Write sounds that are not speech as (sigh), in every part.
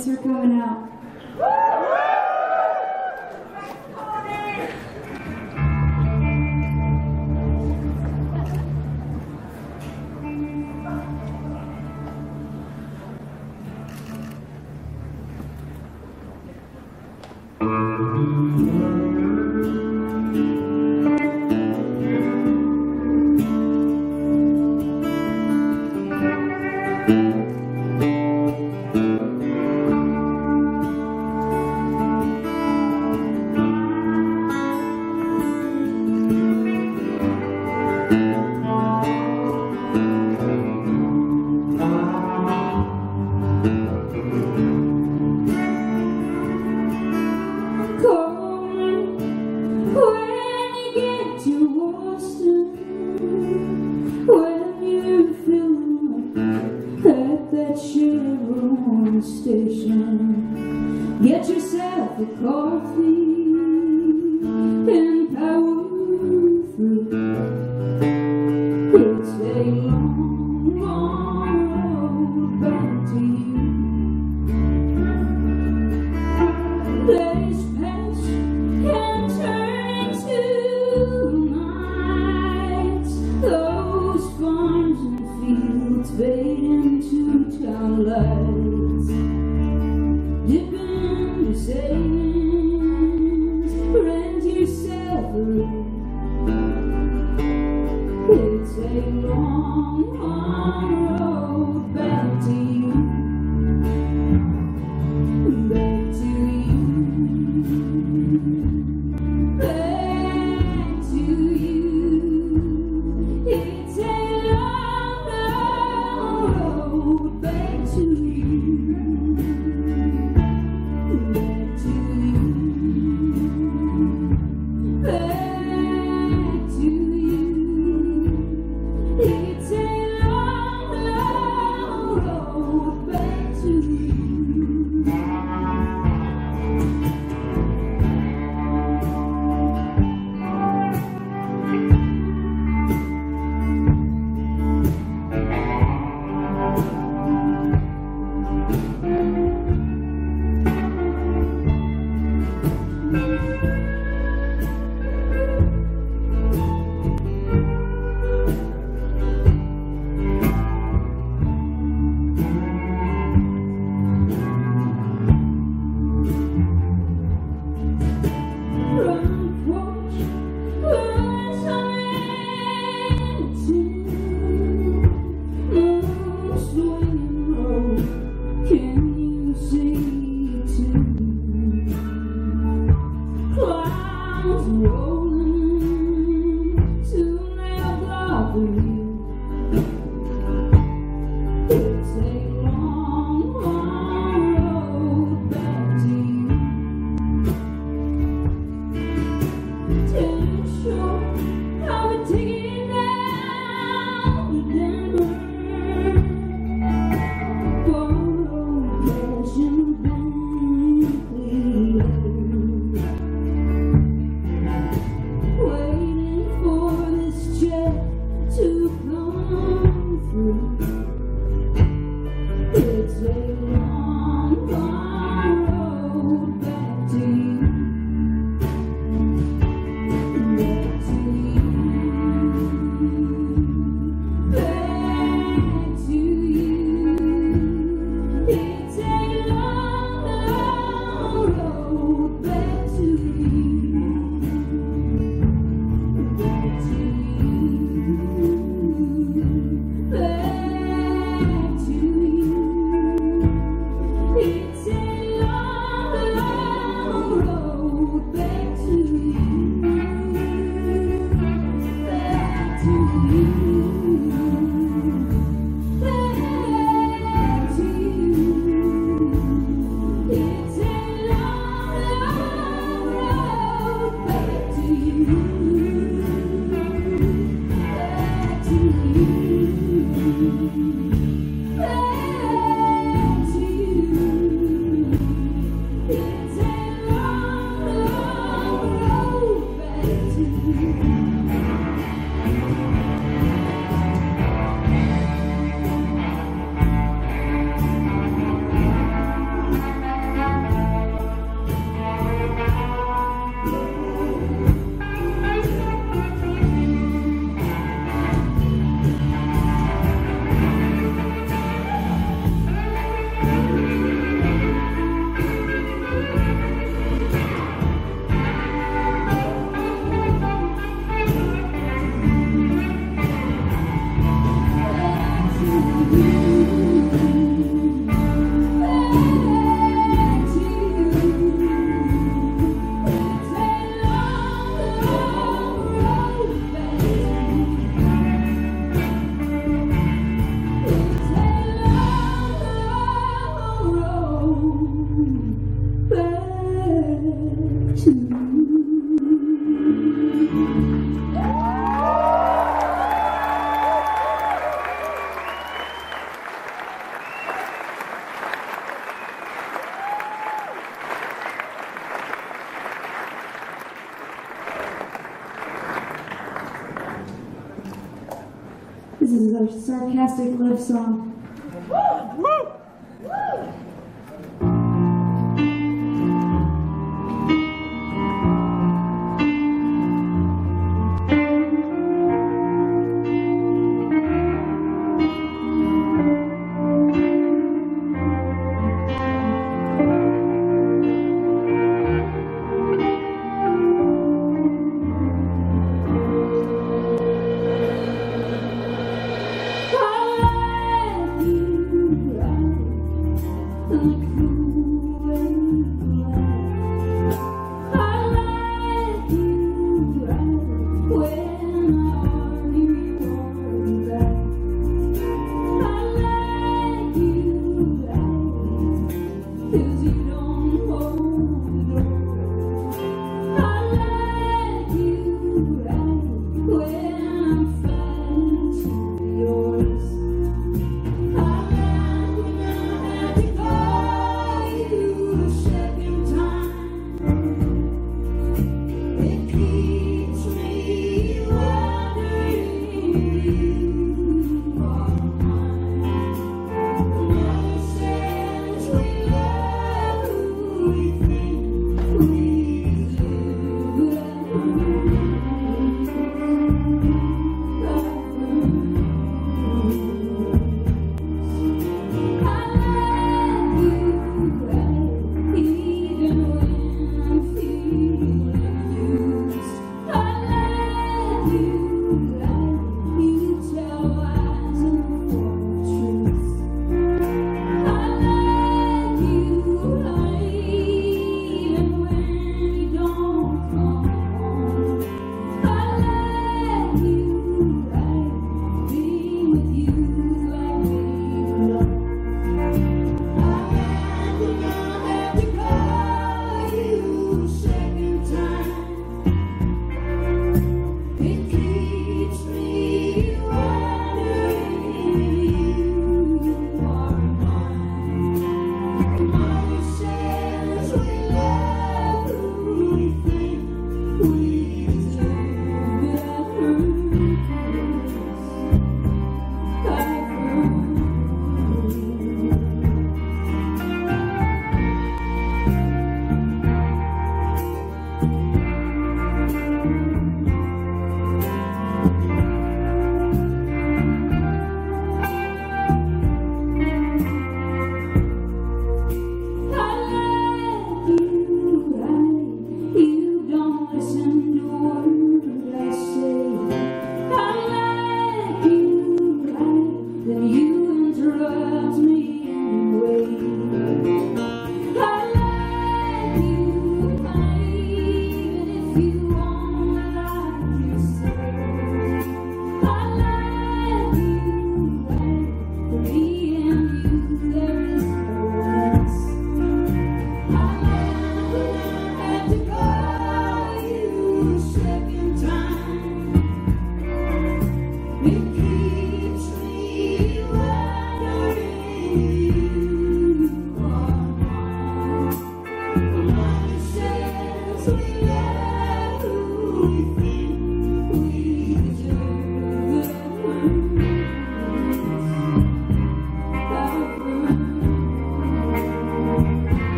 Thanks for coming out.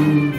Love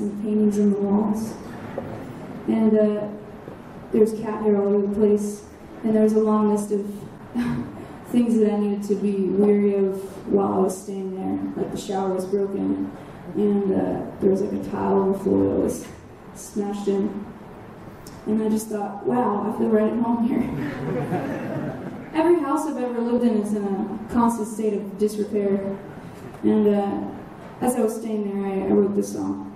and paintings on the walls. And uh, there's cat hair all over the place. And there's a long list of (laughs) things that I needed to be weary of while I was staying there. Like the shower was broken, and uh, there was like a tile on the floor that was smashed in. And I just thought, wow, I feel right at home here. (laughs) Every house I've ever lived in is in a constant state of disrepair. And uh, as I was staying there, I, I wrote this song.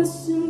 To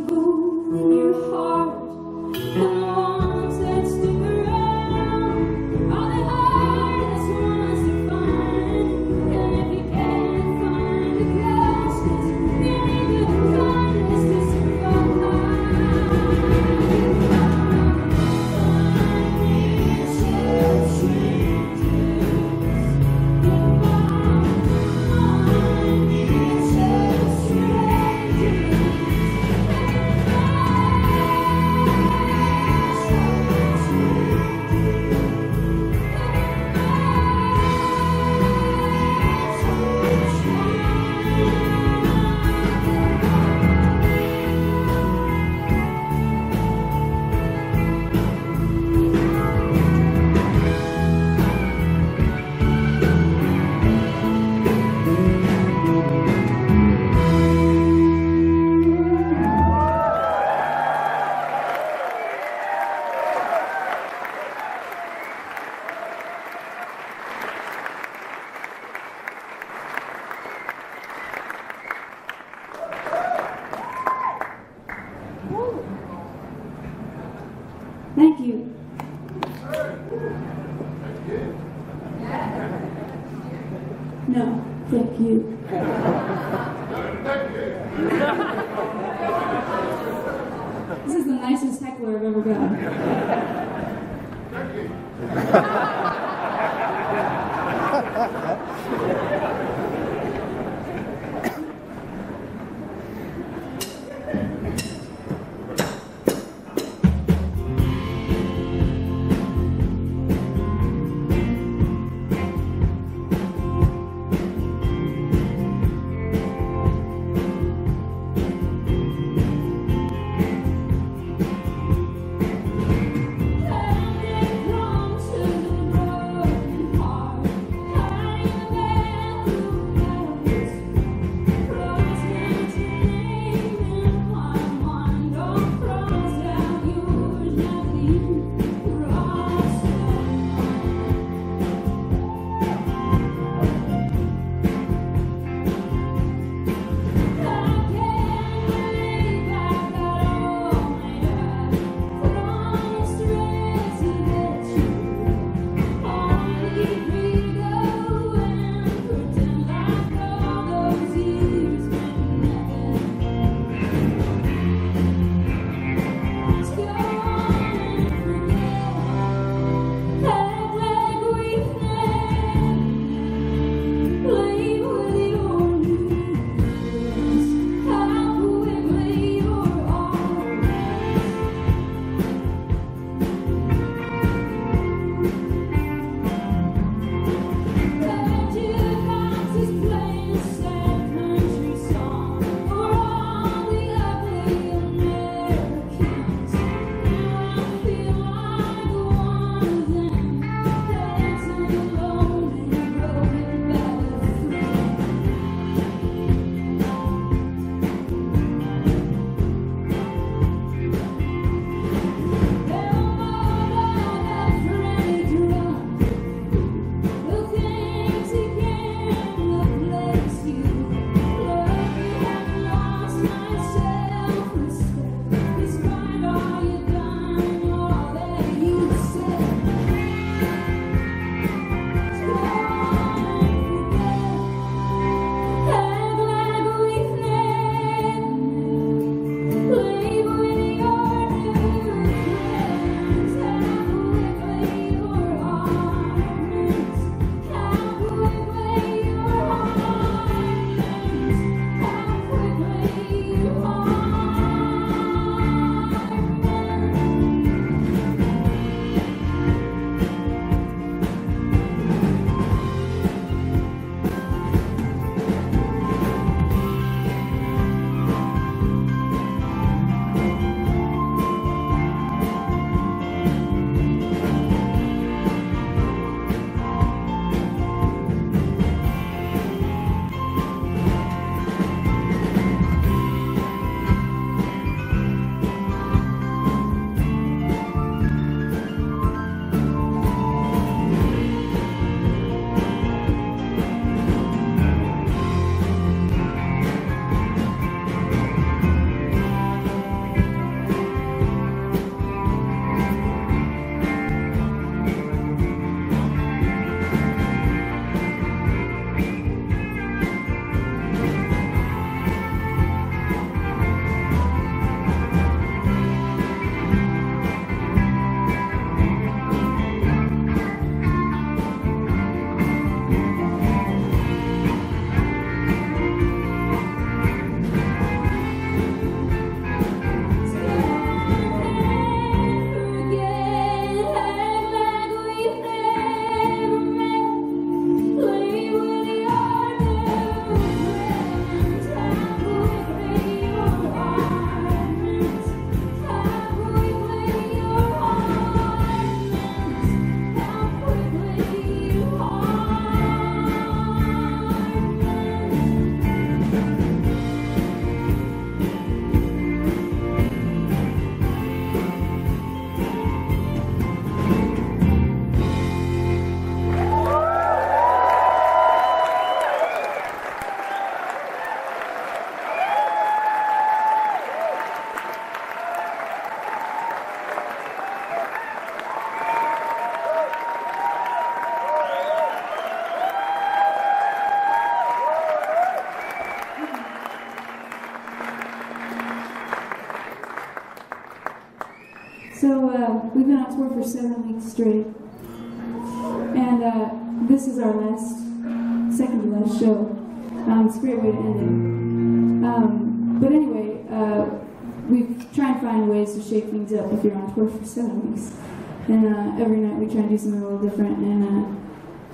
And uh, every night we try and do something a little different. And uh,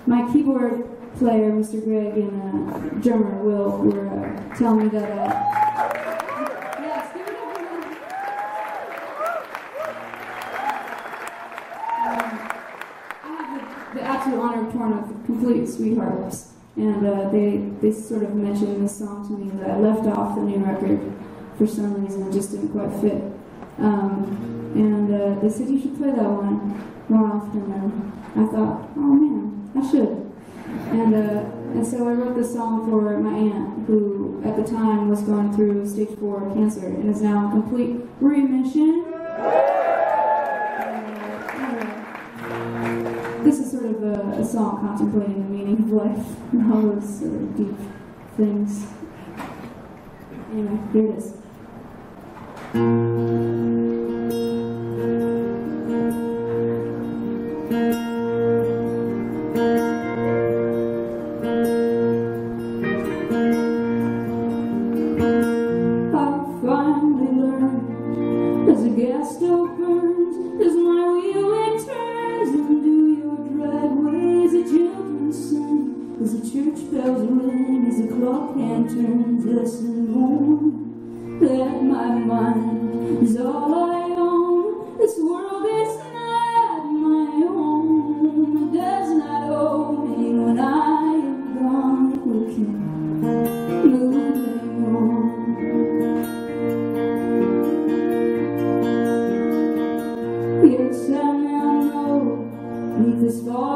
my keyboard player, Mr. Greg, and uh, drummer Will were uh, telling me that. Uh. Um, I have the, the absolute honor of touring with Complete Sweethearts, and uh, they they sort of mentioned this song to me that I left off the new record for some reason. It just didn't quite fit. Um, and uh, they said you should play that one more often. And I thought, oh man, I should. And uh, and so I wrote this song for my aunt, who at the time was going through stage four cancer and is now in complete remission. Uh, this is sort of a, a song contemplating the meaning of life and all those sort of deep things. Anyway, here it is. As the church bells ring, as the clock hand turns, this falling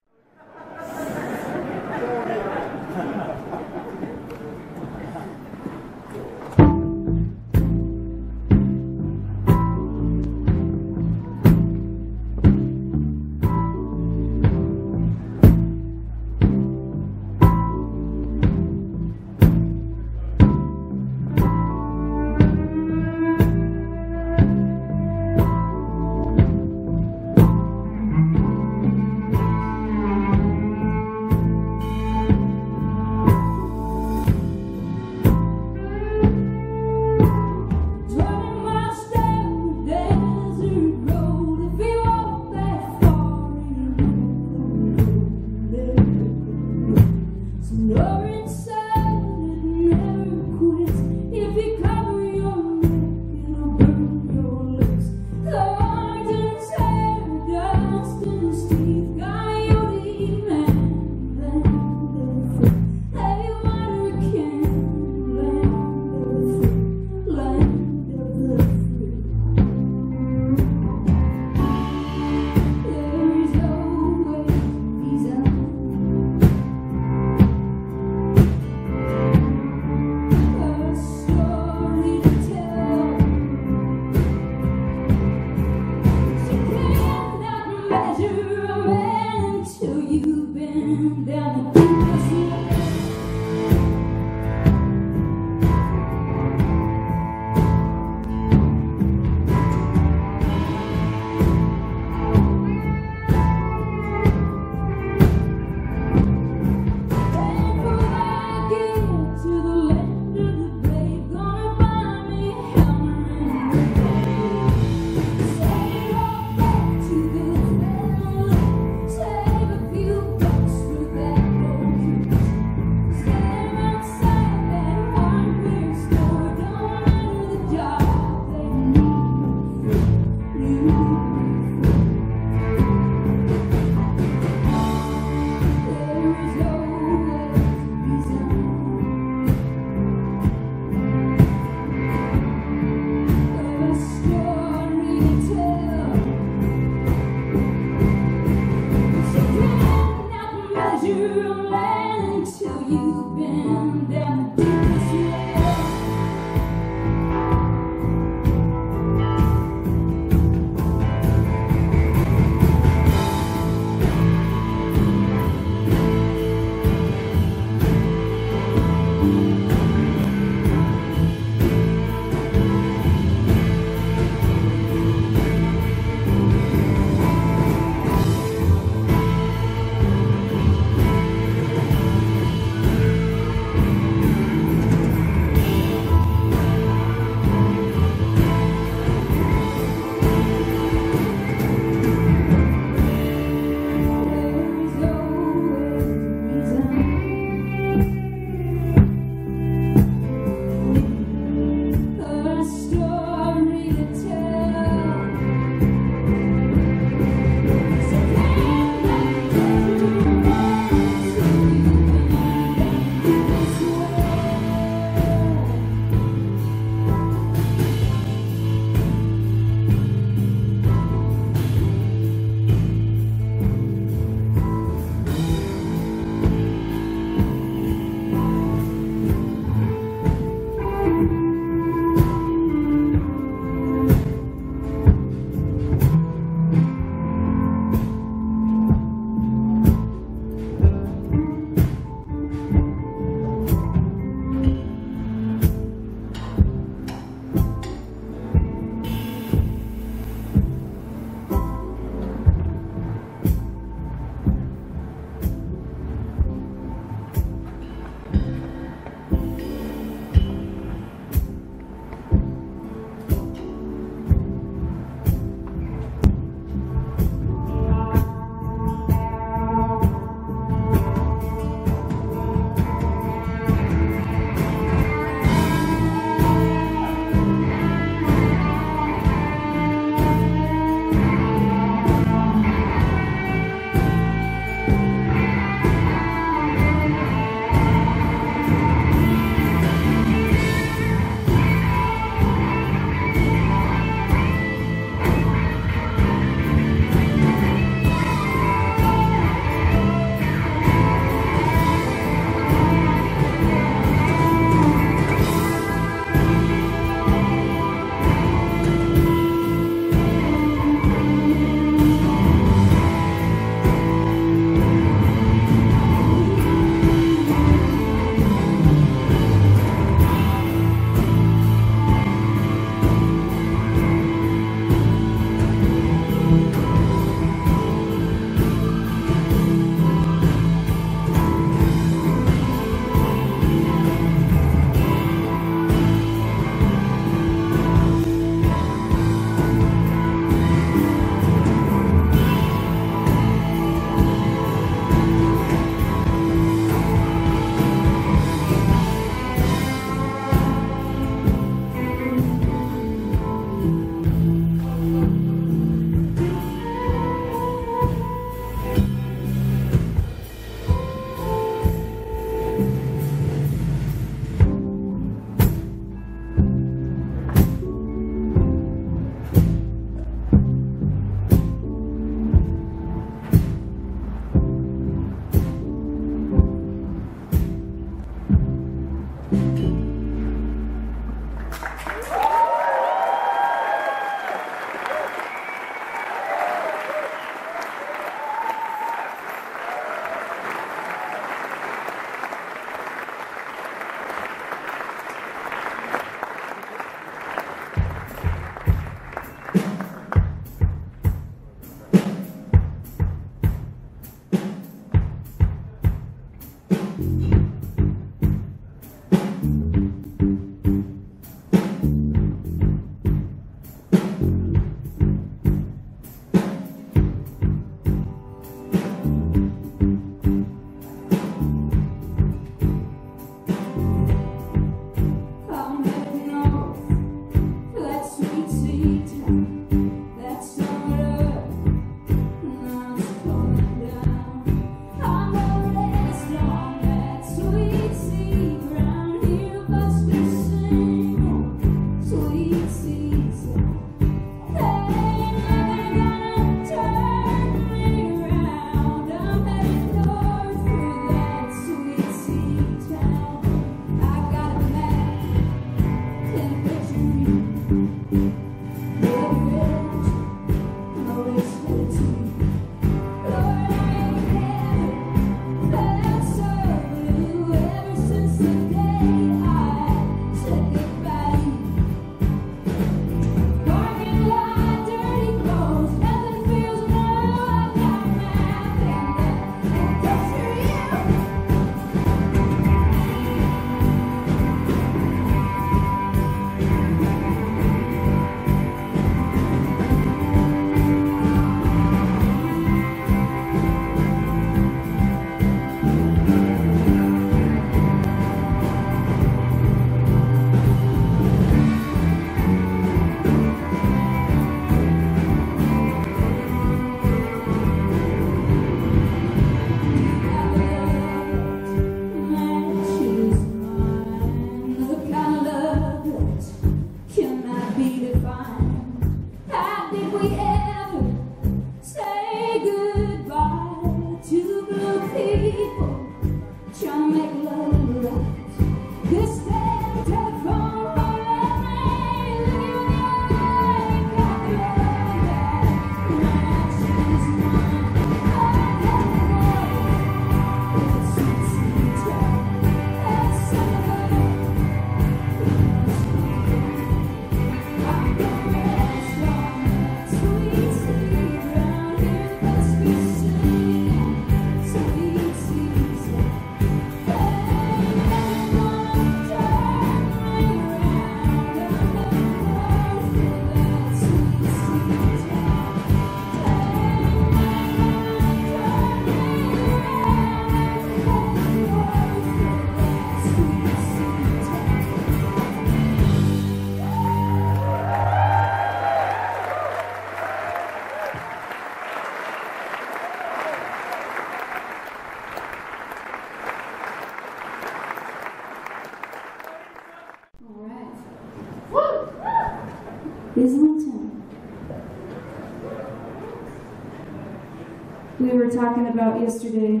talking about yesterday,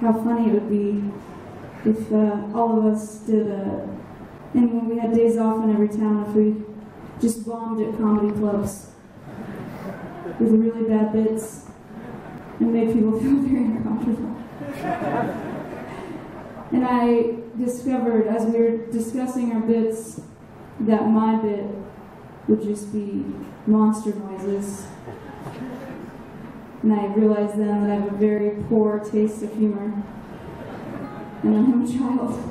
how funny it would be if uh, all of us did, a, and when we had days off in every town, if we just bombed at comedy clubs with really bad bits and made people (laughs) feel very uncomfortable. and I discovered as we were discussing our bits that my bit would just be monster noises and I realized then that I have a very poor taste of humor. And I'm a child.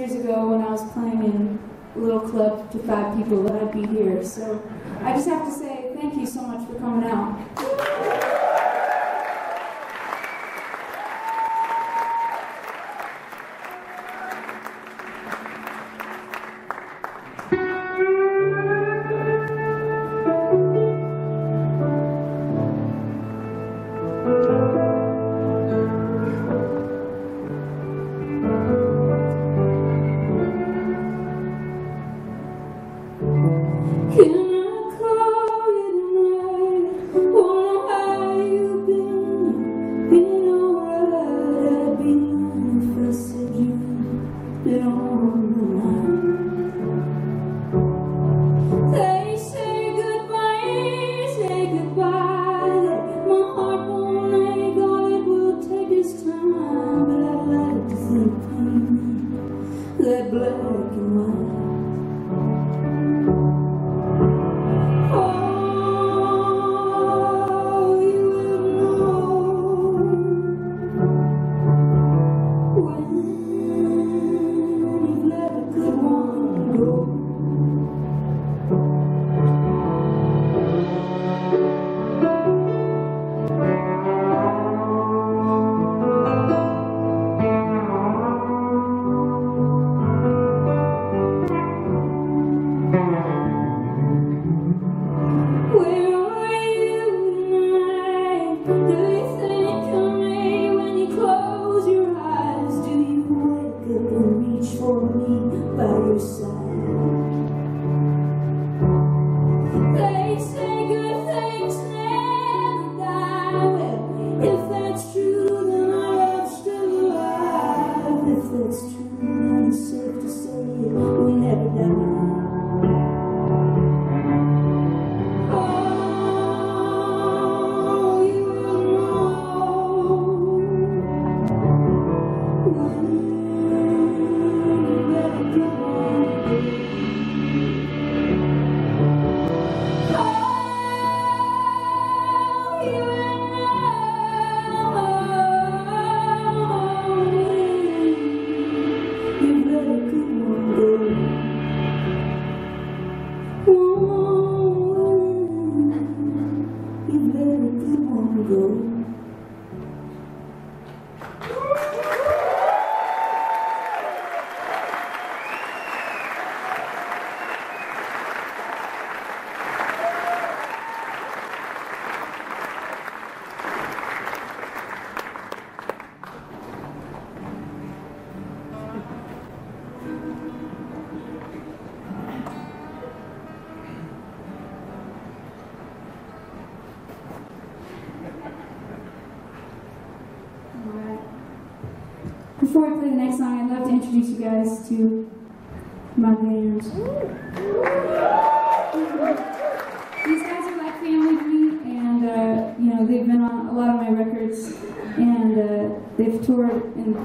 years ago when I was playing in a little club to five people that I'd be here. So I just have to say thank you so much for coming out. Before I play the next song, I'd love to introduce you guys to my band. These guys are like family to me, and uh, you know they've been on a lot of my records, and uh, they've toured and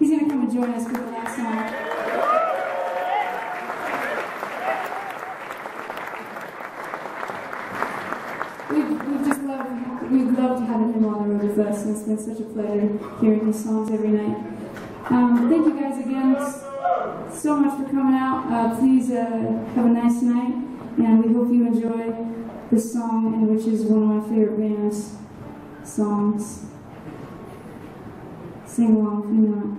He's going to come and join us for the last song. We've, just loved, we've him on the road with us, and it's been such a pleasure hearing his songs every night. Um, thank you guys again so much for coming out. Uh, please uh, have a nice night, and we hope you enjoy this song, which is one of my favorite band's songs. Sing along if you know